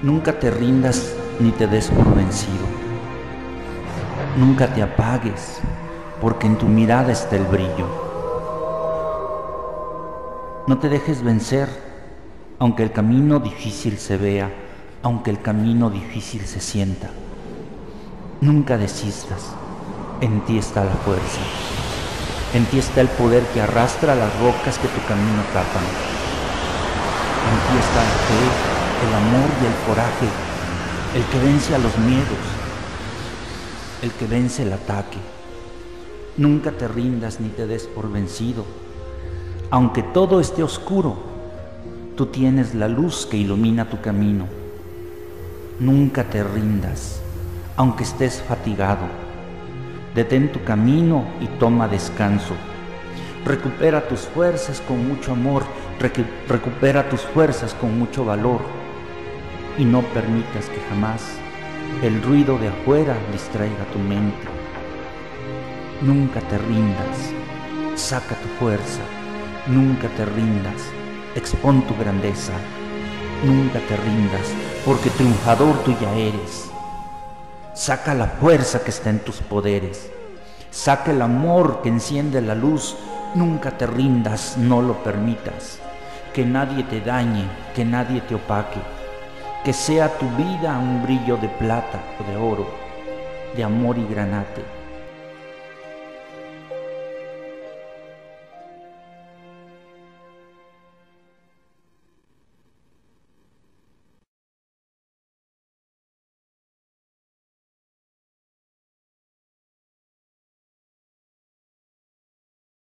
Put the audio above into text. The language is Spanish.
Nunca te rindas ni te des por vencido. Nunca te apagues, porque en tu mirada está el brillo. No te dejes vencer, aunque el camino difícil se vea, aunque el camino difícil se sienta. Nunca desistas, en ti está la fuerza. En ti está el poder que arrastra las rocas que tu camino tapan. En ti está la fe el amor y el coraje, el que vence a los miedos, el que vence el ataque. Nunca te rindas ni te des por vencido. Aunque todo esté oscuro, tú tienes la luz que ilumina tu camino. Nunca te rindas, aunque estés fatigado. Detén tu camino y toma descanso. Recupera tus fuerzas con mucho amor, recupera tus fuerzas con mucho valor y no permitas que jamás el ruido de afuera distraiga tu mente. Nunca te rindas, saca tu fuerza, nunca te rindas, expón tu grandeza, nunca te rindas, porque triunfador tú ya eres. Saca la fuerza que está en tus poderes, saca el amor que enciende la luz, nunca te rindas, no lo permitas, que nadie te dañe, que nadie te opaque que sea tu vida un brillo de plata o de oro, de amor y granate